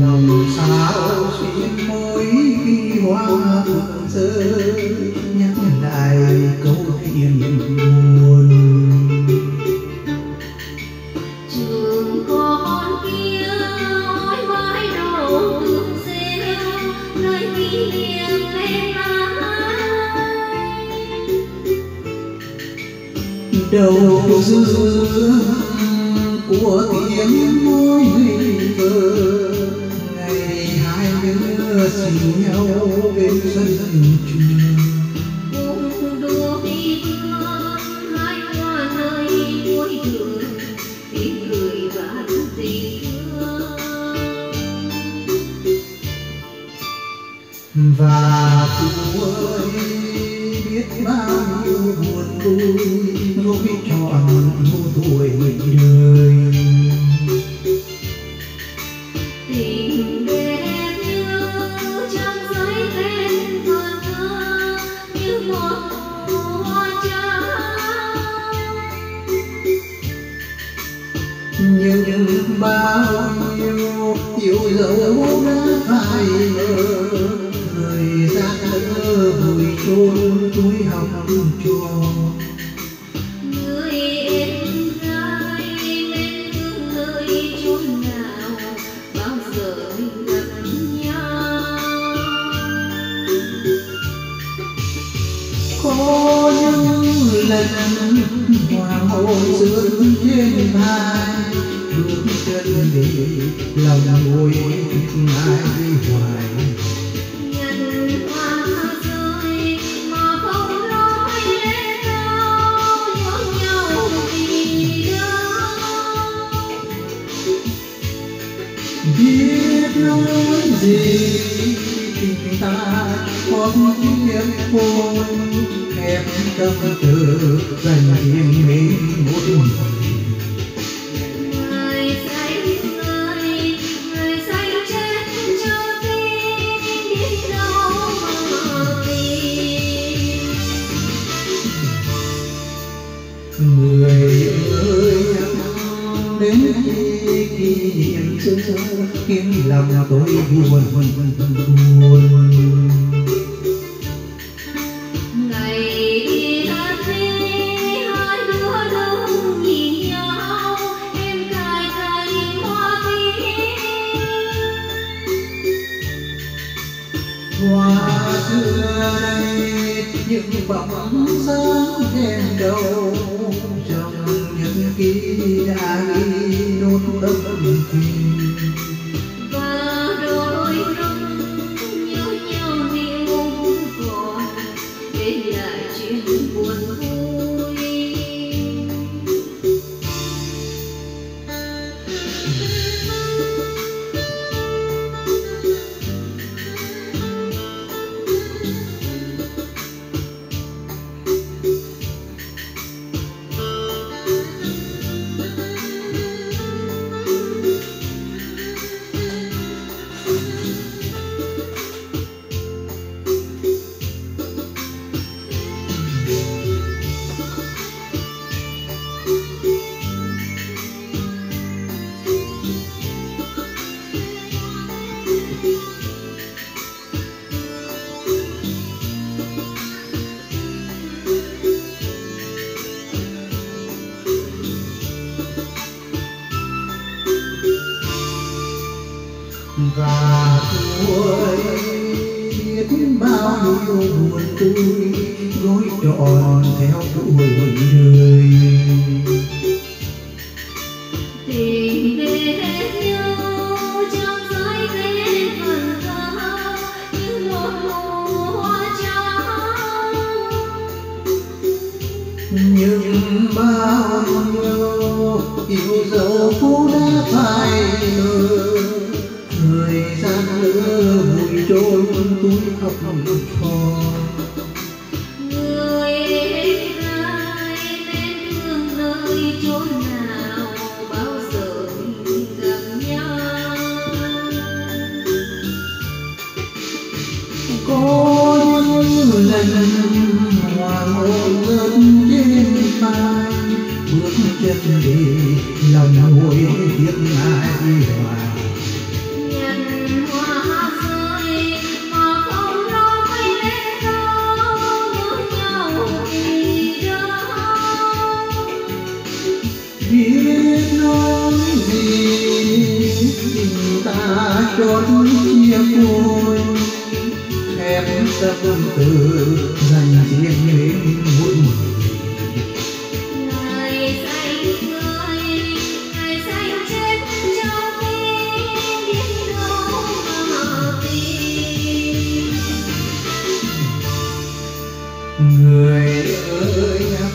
lòng sao xin mối khi hoa phượng rơi nhắc lại câu chuyện buồn trường con kia ôi mãi đầu thương rêu nơi kỷ niệm lên đầu dương của tiếng môi vơ ngày hai đứa xin nhau bên sân trường cùng hai và tình thương và ơi biết bao nhiêu buồn vui nỗi tròn một tuổi đời nơi chốn nào bao giờ mình gặp nhau? Có những lần hoàng hôn sương trên vai bước chân đi lòng vui mãi hoài mà không nói đâu nhớ nhau vì đâu biết nói gì tình ta còn kiếp hôn em tâm tư dành riêng mình một mình người ơi đến khi kỷ niệm xưa khiến lòng tôi buồn buồn ngày đi hai đứa nhau em cài cành hoa tím hoa xưa đây những bóng dáng đèn đầu trong đã ghi nốt và đôi lúc nhớ nhau nhưng không còn để lại và tuổi biết bao nhiêu buồn tươi gối trọn theo tuổi đời. Yêu dấu cũ đã phai mờ. Thời gian lỡ vùi chôn túi khóc đi lòng nuối tiếc ngại. Hòa nhân hoa rơi mà không nói lẽ đâu nhau thì biết nói gì tình ta chốn chia vui em tâm tư người ơi nhắc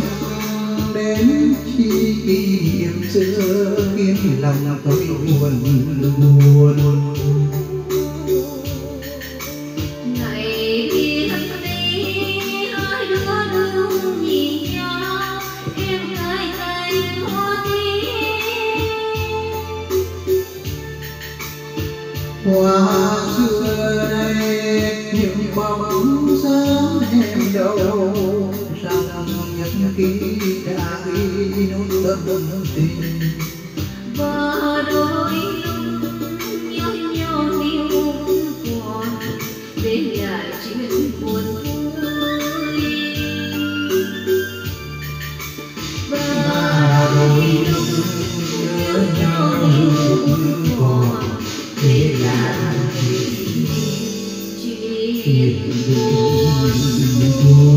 đến khi kỷ niệm xưa khiến lòng tôi buồn buồn. Những bóng dáng em đâu rằng nhật ký đã ghi nốt tâm tình. Và đôi lúc nhớ nhau như còn để lại chuyện buồn vui. Và đôi lúc nhớ nhau như còn để lại chuyện Hãy subscribe cho kênh Ghiền Mì những